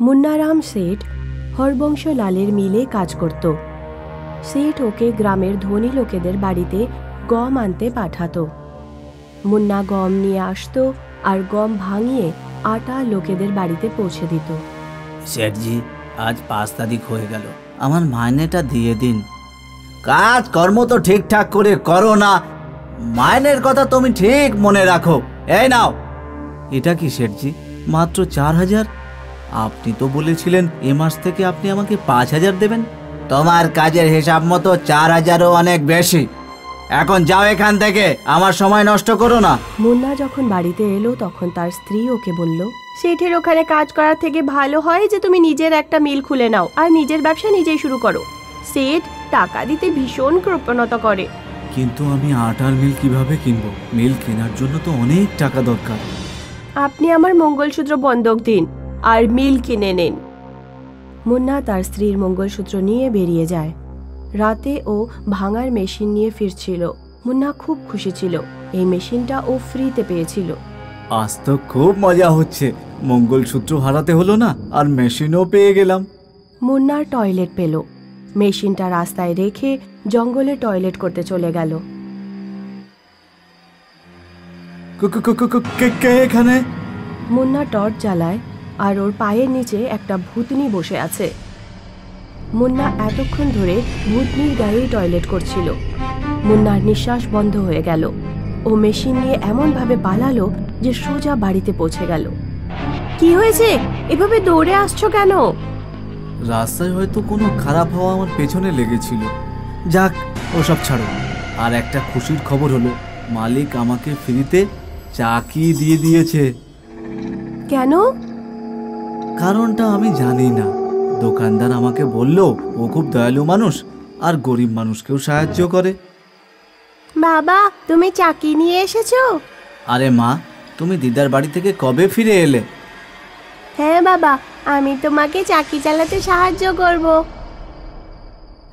মুন্নারাম শেঠ হরবংশ লালের মিলে কাজ করত। শেঠ ওকে গ্রামের ধনী লোকেদের বাড়িতে গম আনতে পাঠাতো। মুন্না গম নিয়ে আসতো আর গম ভাঙিয়ে আটা লোকেদের বাড়িতে পৌঁছে দিত। শেঠজি, আজ পাঁচ তারিখ হয়ে গেল। আমার মাইনেটা দিয়ে দিন। কাজ কর্ম তো ঠিকঠাক করে করো না। মাইনের কথা তুমি ঠিক মনে রাখো। এই নাও। এটা কি শেঠজি? মাত্র চার হাজার? আপনি তো বলেছিলেন এ মাস থেকে আপনি আমাকে পাঁচ হাজার দেবেন। তোমার কাজের হিসাব মতো চার হাজারও অনেক বেশি। এখন যাও এখান থেকে আমার সময় নষ্ট করো না। মুন্না যখন বাড়িতে এলো তখন তার স্ত্রী ওকে বলল শেঠের ওখানে কাজ করার থেকে ভালো হয় যে তুমি নিজের একটা মিল খুলে নাও আর নিজের ব্যবসা নিজেই শুরু করো। সেঠ টাকা দিতে ভীষণ কৃপণতা করে। কিন্তু আমি আটার মিল কীভাবে কিনবো? মিল কেনার জন্য তো অনেক টাকা দরকার। আপনি আমার মঙ্গলসূত্র বন্ধক দিন। আর মিল কিনে নিন মুন্না তার স্ত্রীর মঙ্গলসূত্র নিয়ে বেরিয়ে যায়। রাতে ও ভাঙার মেশিন নিয়ে ফিরছিল। মুন্না খুব খুশি ছিল। এই মেশিনটা ও ফ্রিতে পেয়েছিল। আজ তো খুব মজা হচ্ছে। মঙ্গলসূত্র হারাতে হলো না আর মেশিনও পেয়ে গেলাম। মুন্নার টয়লেট পেল। মেশিনটা রাস্তায় রেখে জঙ্গলে টয়লেট করতে চলে গেল। এখানে? মুন্না টর্চ জ্বালায়। আর ওর পায়ের নিচে একটা ভূতনি বসে আছে। মুন্না এতক্ষণ ধরে ভূতনির গায়েই টয়লেট করছিল। মুন্নার নিঃশ্বাস বন্ধ হয়ে গেল। ও মেশিন নিয়ে এমনভাবে পালালো যে সোজা বাড়িতে পৌঁছে গেল। কি হয়েছে? এভাবে দৌড়ে আসছো কেন? রাস্তায় হয়তো কোনো খারাপ হওয়া আমার পেছনে লেগেছিল। যাক ওসব ছাড়ো। আর একটা খুশির খবর হলো মালিক আমাকে ফ্রিতে চাকি দিয়ে দিয়েছে। কেন? কারণটা আমি জানি না। দোকানদার আমাকে বলল ও খুব দয়ালু মানুষ আর গরিব মানুষকেও সাহায্য করে। বাবা তুমি চাকি নিয়ে এসেছ? আরে মা তুমি দিদার বাড়ি থেকে কবে ফিরে এলে? হ্যাঁ বাবা আমি তোমাকে চাকি চালাতে সাহায্য করব।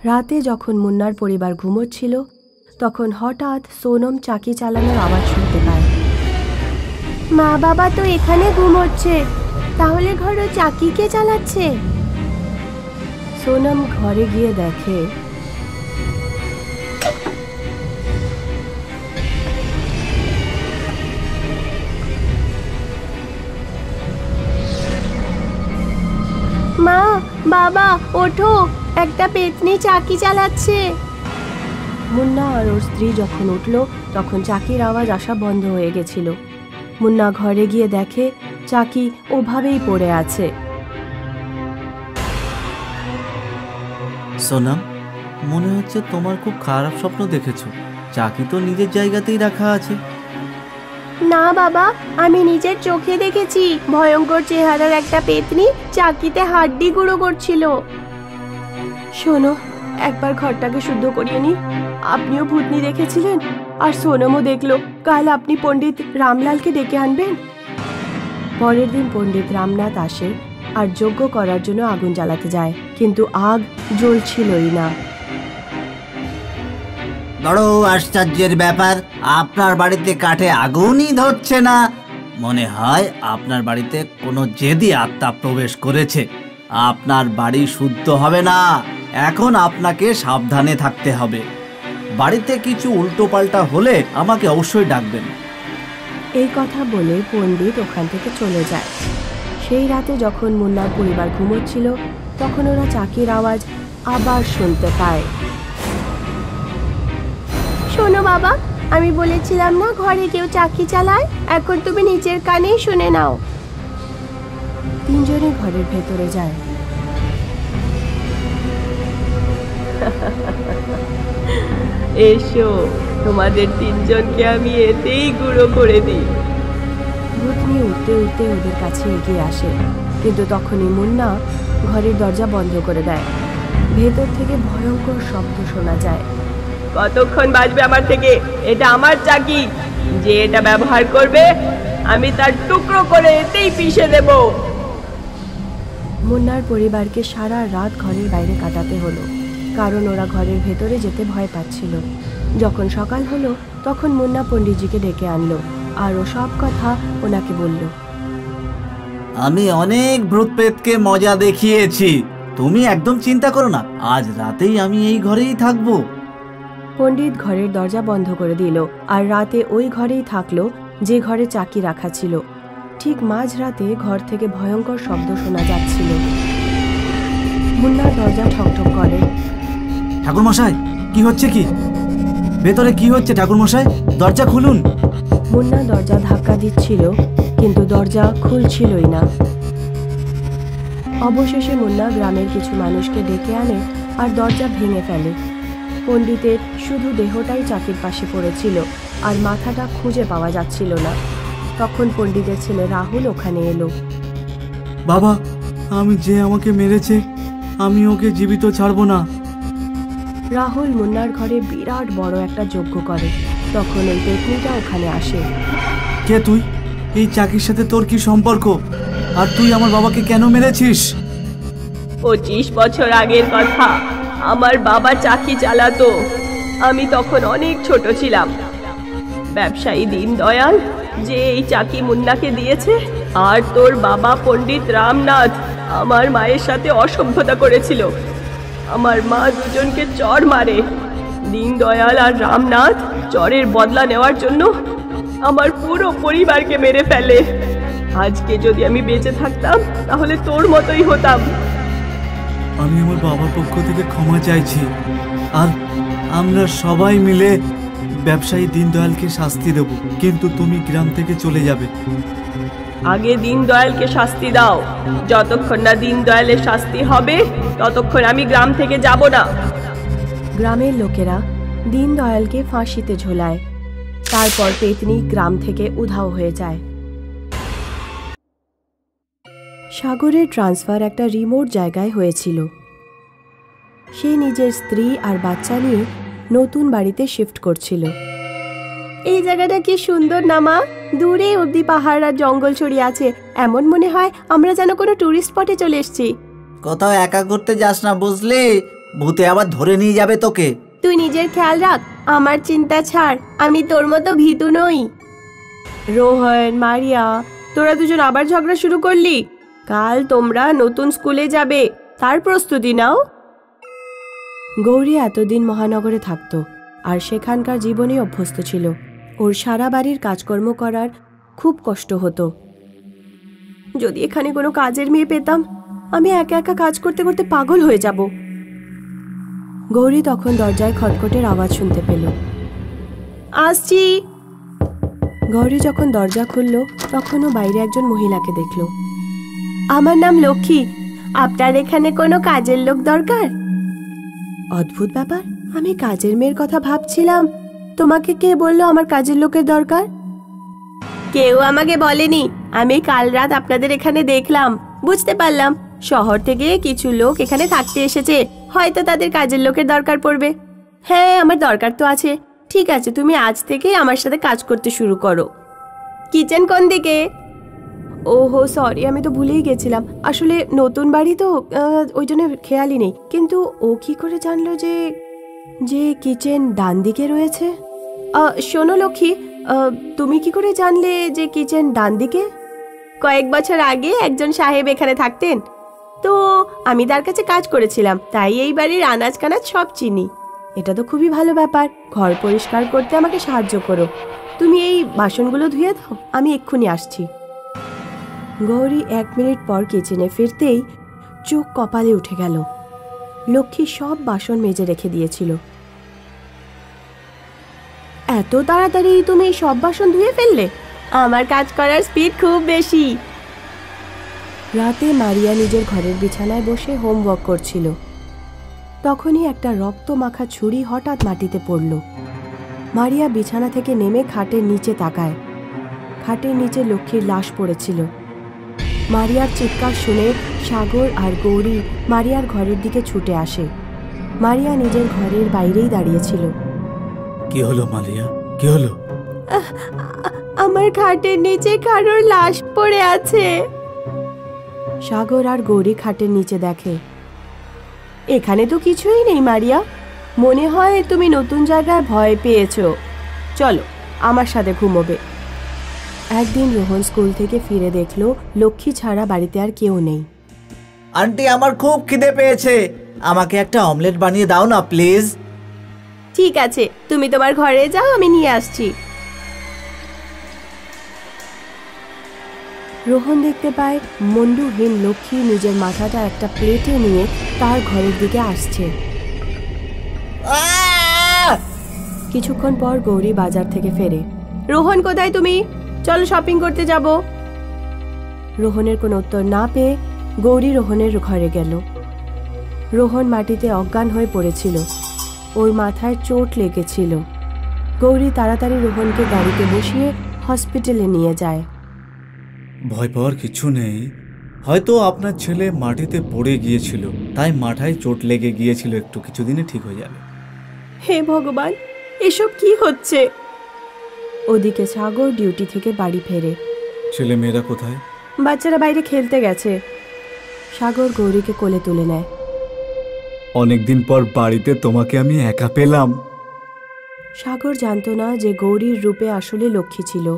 রাতে যখন মুন্নার পরিবার ঘুমোচ্ছিল তখন হঠাৎ সোনম চাকি চালানোর আওয়াজ শুনতে পায়। মা বাবা তো এখানে ঘুমোচ্ছে। তাহলে ঘরে চাকি কে চালাচ্ছে। সোনম ঘরে গিয়ে দেখে, মা, বাবা, ওঠো, একটা পেতনি চাকি চালাচ্ছে। মুন্না আর ওর স্ত্রী যখন উঠল, তখন চাকির আওয়াজ আসা বন্ধ হয়ে গেছিল। মুন্না ঘরে গিয়ে দেখে চাকি ওভাবেই পড়ে আছে। সোনাম মনে হচ্ছে তোমার খুব খারাপ স্বপ্ন দেখেছ। চাকি তো নিজের জায়গাতেই রাখা আছে। না বাবা আমি নিজের চোখে দেখেছি। ভয়ঙ্কর চেহারার একটা পেতনি চাকিতে হাড্ডি গুঁড়ো করছিল। শোনো একবার ঘরটাকে শুদ্ধ করিয়ে নি আপনিও ভূতনি দেখেছিলেন? আর সোনমও দেখল কাল আপনি পণ্ডিত রামলালকে ডেকে আনবেন? পরের দিন পণ্ডিত রামনাথ আসে আর যজ্ঞ করার জন্য আগুন জ্বালাতে যায়, কিন্তু আগ জ্বলছিলই না। বড় আশ্চর্যের ব্যাপার, আপনার বাড়িতে কাঠে আগুনই ধরছে না। মনে হয় আপনার বাড়িতে কোনো জেদি আত্মা প্রবেশ করেছে। আপনার বাড়ি শুদ্ধ হবে না। এখন আপনাকে সাবধানে থাকতে হবে। বাড়িতে কিছু উল্টোপাল্টা হলে আমাকে অবশ্যই ডাকবেন। এই কথা বলে পণ্ডিত ওখান থেকে চলে যায়। সেই রাতে যখন মুন্নার পরিবার ঘুমোচ্ছিল তখন ওরা চাকির আওয়াজ আবার শুনতে পায়। শোনো বাবা আমি বলেছিলাম না ঘরে কেউ চাকি চালায়? এখন তুমি নিজের কানেই শুনে নাও। তিনজনই ঘরের ভেতরে যায়। এসো। তোমাদের তিনজনকে আমি এতেই গুঁড়ো করে দিই। ভূতনি উঠতে উঠতে ওদের কাছে এগিয়ে আসে কিন্তু তখনই মুন্না ঘরের দরজা বন্ধ করে দেয়। ভেতর থেকে ভয়ঙ্কর শব্দ শোনা যায়। কতক্ষণ বাজবে আমার থেকে? এটা আমার চাকি। যে এটা ব্যবহার করবে আমি তার টুকরো করে এতেই পিষে দেব। মুন্নার পরিবারকে সারা রাত ঘরের বাইরে কাটাতে হলো কারণ ওরা ঘরের ভেতরে যেতে ভয় পাচ্ছিল। যখন সকাল হলো তখন মুন্না পণ্ডিতজিকে ডেকে আনলো আর ও সব কথা ওনাকে বলল। আমি অনেক ভূত প্রেতকে মজা দেখিয়েছি। তুমি একদম চিন্তা করো না আজ রাতেই আমি এই ঘরেই থাকব। পণ্ডিত ঘরের দরজা বন্ধ করে দিল আর রাতে ওই ঘরেই থাকল যে ঘরে চাকি রাখা ছিল। ঠিক মাঝরাতে ঘর থেকে ভয়ঙ্কর শব্দ শোনা যাচ্ছিল। মুন্নার দরজা ঠকঠক করে। ঠাকুর মশাই কি হচ্ছে কি? ভেতরে কি হচ্ছে ঠাকুর মশাই দরজা খুলুন। মুন্না দরজা ধাক্কা দিচ্ছিল কিন্তু দরজা খুলছিলই না। অবশেষে মুন্না গ্রামের কিছু মানুষকে ডেকে আনে আর দরজা ভেঙে ফেলে। পণ্ডিতের শুধু দেহটাই চাকির পাশে পড়েছিল আর মাথাটা খুঁজে পাওয়া যাচ্ছিল না। তখন পণ্ডিতের ছেলে রাহুল ওখানে এলো। বাবা আমি যে আমাকে মেরেছে আমি ওকে জীবিত ছাড়বো না। রাহুল মুন্নার ঘরে বিরাট বড় একটা যজ্ঞ করে। তখন ওই পেতনিটা ওখানে আসে। কে তুই? এই চাকির সাথে তোর কি সম্পর্ক? আর তুই আমার বাবাকে কেন মেরেছিস? পঁচিশ বছর আগের কথা। আমার বাবা চাকি চালাতো। আমি তখন অনেক ছোট ছিলাম। ব্যবসায়ী দীনদয়াল যে এই চাকি মুন্নাকে দিয়েছে আর তোর বাবা পণ্ডিত রামনাথ আমার মায়ের সাথে অসভ্যতা করেছিল। আমার মা দুজনকে চর মারে। দীনদয়াল আর রামনাথ চরের বদলা নেওয়ার জন্য আমার পুরো পরিবারকে মেরে ফেলে। আজকে যদি আমি বেঁচে থাকতাম, তাহলে তোর মতোই হতাম। আমি আমার বাবার পক্ষ থেকে ক্ষমা চাইছি। আর আমরা সবাই মিলে ব্যবসায়ী দীনদয়ালকে শাস্তি দেব। কিন্তু তুমি গ্রাম থেকে চলে যাবে। আগে দিন দয়ালকে শাস্তি দাও। যতক্ষণ না দীনদয়ালের শাস্তি হবে, ততক্ষণ আমি গ্রাম থেকে যাব না। গ্রামের লোকেরা দিন দয়ালকে ফাঁসিতে ঝোলায়। তারপর পেতনি গ্রাম থেকে উধাও হয়ে যায়। সাগরের ট্রান্সফার একটা রিমোট জায়গায় হয়েছিল। সে নিজের স্ত্রী আর বাচ্চা নিয়ে নতুন বাড়িতে শিফট করছিল। এই জায়গাটা কি সুন্দর না মা? দূরে অব্দি পাহাড় আর জঙ্গল ছড়িয়ে আছে। এমন মনে হয় আমরা যেন কোনো টুরিস্ট স্পটে চলে এসেছি। কোথাও একা করতে যাস না বুঝলি? ভূতে আবার ধরে নিয়ে যাবে তোকে। তুই নিজের খেয়াল রাখ আমার চিন্তা ছাড় আমি তোর মতো ভীতু নই। রোহন মারিয়া তোরা দুজন আবার ঝগড়া শুরু করলি? কাল তোমরা নতুন স্কুলে যাবে তার প্রস্তুতি নাও। গৌরী এতদিন মহানগরে থাকতো আর সেখানকার জীবনে অভ্যস্ত ছিল। ওর সারা বাড়ির কাজকর্ম করার খুব কষ্ট হতো। যদি এখানে কোনো কাজের মেয়ে পেতাম, আমি একা একা কাজ করতে করতে পাগল হয়ে যাব। গৌরী তখন দরজায় খটখটের আওয়াজ শুনতে পেল। আসছি। গৌরী যখন দরজা খুলল, তখনও বাইরে একজন মহিলাকে দেখল। আমার নাম লক্ষ্মী। আপনার এখানে কোনো কাজের লোক দরকার? অদ্ভুত ব্যাপার। আমি কাজের মেয়ের কথা ভাবছিলাম। তোমাকে কে বলল আমার কাজের লোকের দরকার? কেউ আমাকে বলেনি। আমি কাল রাত আপনাদের এখানে দেখলাম। বুঝতে পারলাম। শহর থেকে কিছু লোক এখানে থাকতে এসেছে। হয়তো তাদের কাজের লোকের দরকার পড়বে। হ্যাঁ আমার দরকার তো আছে। ঠিক আছে, তুমি আজ থেকেই আমার সাথে কাজ করতে শুরু করো। কিচেন কোন দিকে? ওহো সরি আমি তো ভুলেই গেছিলাম। আসলে নতুন বাড়ি তো ওই জন্য খেয়ালই নেই। কিন্তু ও কি করে জানলো যে যে কিচেন ডান দিকে রয়েছে? শোনো লক্ষ্মী তুমি কি করে জানলে যে কিচেন ডান দিকে? কয়েক বছর আগে একজন সাহেব এখানে থাকতেন। তো আমি তার কাছে কাজ করেছিলাম, তাই এই বাড়ির আনাজ কানাজ সব চিনি। এটা তো খুবই ভালো ব্যাপার, ঘর পরিষ্কার করতে আমাকে সাহায্য করো। তুমি এই বাসনগুলো ধুয়ে দাও, আমি এক্ষুনি আসছি। গৌরী এক মিনিট পর কিচেনে ফিরতেই চোখ কপালে উঠে গেল। লক্ষ্মী সব বাসন মেজে রেখে দিয়েছিল। এত তাড়াতাড়ি তুমি সব বাসন ধুয়ে ফেললে? আমার কাজ করার স্পিড খুব বেশি। রাতে মারিয়া নিজের ঘরের বিছানায় বসে হোমওয়ার্ক করছিল। তখনই একটা রক্ত মাখা ছুরি হঠাৎ মাটিতে পড়ল। মারিয়া বিছানা থেকে নেমে খাটের নিচে তাকায়। খাটের নিচে লক্ষ্মীর লাশ পড়েছিল। মারিয়ার চিৎকার শুনে সাগর আর গৌরী মারিয়ার ঘরের দিকে ছুটে আসে। মারিয়া নিজের ঘরের বাইরেই দাঁড়িয়েছিল কি হলো মালিয়া? কি হলো? আমার খাটের নিচে কারোর লাশ পড়ে আছে। সাগর আর গৌরী খাটের নিচে দেখে। এখানে তো কিছুই নেই মারিয়া। মনে হয় তুমি নতুন জায়গায় ভয় পেয়েছ। চলো আমার সাথে ঘুমোবে। একদিন রোহন স্কুল থেকে ফিরে দেখল লক্ষ্মী ছাড়া বাড়িতে আর কেউ নেই। আন্টি আমার খুব খিদে পেয়েছে। আমাকে একটা অমলেট বানিয়ে দাও না প্লিজ। ঠিক আছে তুমি তোমার ঘরে যাও আমি নিয়ে আসছি। রোহন দেখতে পায় মন্ডুহীন লক্ষ্মী নিজের মাথাটা একটা প্লেটে নিয়ে তার ঘরের দিকে আসছে। কিছুক্ষণ পর গৌরী বাজার থেকে ফেরে। রোহন কোথায় তুমি? চলো শপিং করতে যাব। রোহনের কোনো উত্তর না পেয়ে গৌরী রোহনের ঘরে গেল। রোহন মাটিতে অজ্ঞান হয়ে পড়েছিল। ওর মাথায় চোট লেগেছিল। গৌরী তাড়াতাড়ি রোহনকে গাড়িতে বসিয়ে হসপিটালে নিয়ে যায়। ভয় পাওয়ার কিছু নেই। হয়তো আপনার ছেলে মাটিতে পড়ে গিয়েছিল তাই মাথায় চোট লেগে গিয়েছিল একটু কিছুদিনে ঠিক হয়ে যাবে। হে ভগবান এসব কি হচ্ছে? ওদিকে সাগর ডিউটি থেকে বাড়ি ফেরে। ছেলে মেয়েরা কোথায়? বাচ্চারা বাইরে খেলতে গেছে। সাগর গৌরীকে কোলে তুলে নেয়। অনেকদিন পর বাড়িতে তোমাকে আমি একা পেলাম। সাগর জানতো না যে গৌরীর রূপে আসলে লক্ষ্মী ছিল।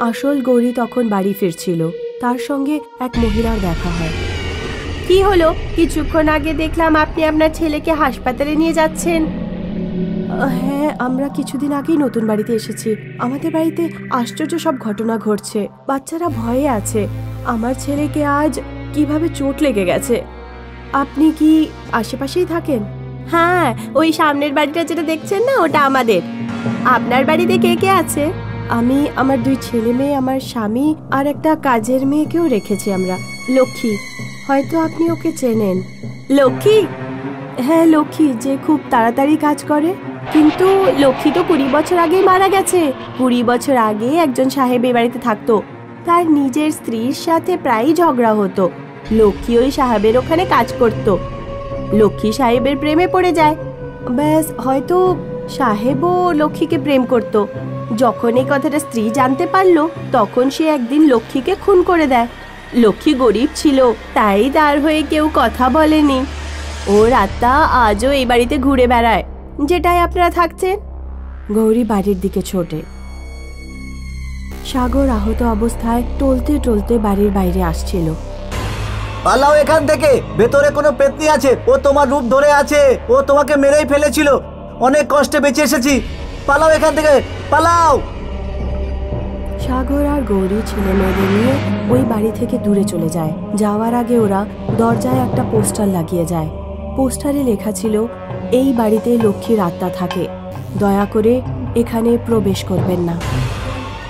আসল গৌরী তখন বাড়ি ফিরছিল। তার সঙ্গে এক মহিলার দেখা হয়। কি হলো? কিছুক্ষণ আগে দেখলাম আপনি আপনার ছেলেকে হাসপাতালে নিয়ে যাচ্ছেন। হ্যাঁ আমরা কিছুদিন আগেই নতুন বাড়িতে এসেছি। আমাদের বাড়িতে আশ্চর্য সব ঘটনা ঘটছে। বাচ্চারা ভয়ে আছে। আমার ছেলেকে আজ কীভাবে চোট লেগে গেছে? আপনি কি আশেপাশেই থাকেন? হ্যাঁ ওই সামনের বাড়িটা যেটা দেখছেন না ওটা আমাদের। আপনার বাড়িতে কে কে আছে? আমি আমার দুই ছেলে মেয়ে আমার স্বামী আর একটা কাজের মেয়েকেও রেখেছি আমরা লক্ষ্মী। হয়তো আপনি ওকে চেনেন। লক্ষ্মী? হ্যাঁ লক্ষ্মী যে খুব তাড়াতাড়ি কাজ করে। কিন্তু লক্ষ্মী তো কুড়ি বছর আগেই মারা গেছে। কুড়ি বছর আগে একজন সাহেব এ বাড়িতে থাকতো। তার নিজের স্ত্রীর সাথে প্রায়ই ঝগড়া হতো। লক্ষ্মী ওই সাহেবের ওখানে কাজ করত। লক্ষ্মী সাহেবের প্রেমে পড়ে যায়। ব্যাস, হয়তো সাহেবও লক্ষ্মীকে প্রেম করত। যখন এই কথাটা স্ত্রী জানতে পারল, তখন সে একদিন লক্ষ্মীকে খুন করে দেয়। লক্ষ্মী গরিব ছিল, তাই তার হয়ে কেউ কথা বলেনি। ওর আত্মা আজও এই বাড়িতে ঘুরে বেড়ায়। যেটাই আপনারা থাকছেন। গৌরী বাড়ির দিকে ছোটে। সাগর আহত অবস্থায় টলতে টলতে বাড়ির বাইরে আসছিল। পালাও এখান থেকে, ভেতরে কোনো পেতনি আছে, ও তোমার রূপ ধরে আছে, ও তোমাকে মেরেই ফেলেছিল। অনেক কষ্টে বেঁচে এসেছি। পালাও এখান থেকে, পালাও! সাগর আর গৌরী ছেলে মেয়েদের নিয়ে ওই বাড়ি থেকে দূরে চলে যায়। যাওয়ার আগে ওরা দরজায় একটা পোস্টার লাগিয়ে যায়। পোস্টারে লেখা ছিল, এই বাড়িতে লক্ষ্মীর আত্মা থাকে। দয়া করে এখানে প্রবেশ করবেন না।